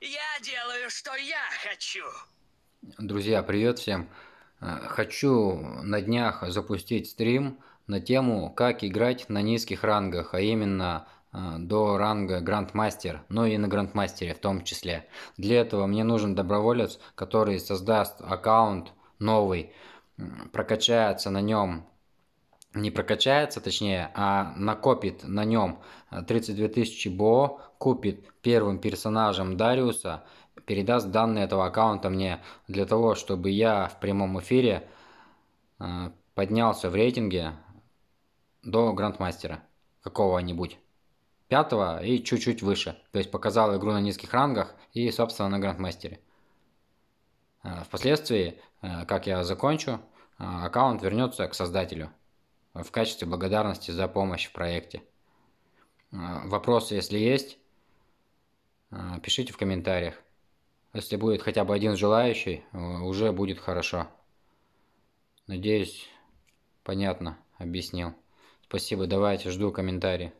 Я делаю, что я хочу. Друзья, привет всем! Э, Хочу на днях запустить стрим на тему, как играть на низких рангах, а именно э, до ранга Грандмастер, ну и на Грандмастере в том числе. Для этого мне нужен доброволец, который создаст аккаунт новый, прокачается на нем не прокачается, точнее, а накопит на нем 32 тысячи БО, купит первым персонажем Дариуса, передаст данные этого аккаунта мне для того, чтобы я в прямом эфире э, поднялся в рейтинге до Грандмастера какого-нибудь. Пятого и чуть-чуть выше. То есть показал игру на низких рангах и, собственно, на Грандмастере. Э, Впоследствии, э, как я закончу, э, аккаунт вернется к создателю в качестве благодарности за помощь в проекте. Э, Вопросы, если есть, э, пишите в комментариях. Если будет хотя бы один желающий, э, уже будет хорошо. Надеюсь, понятно объяснил. Спасибо, давайте, жду комментарии.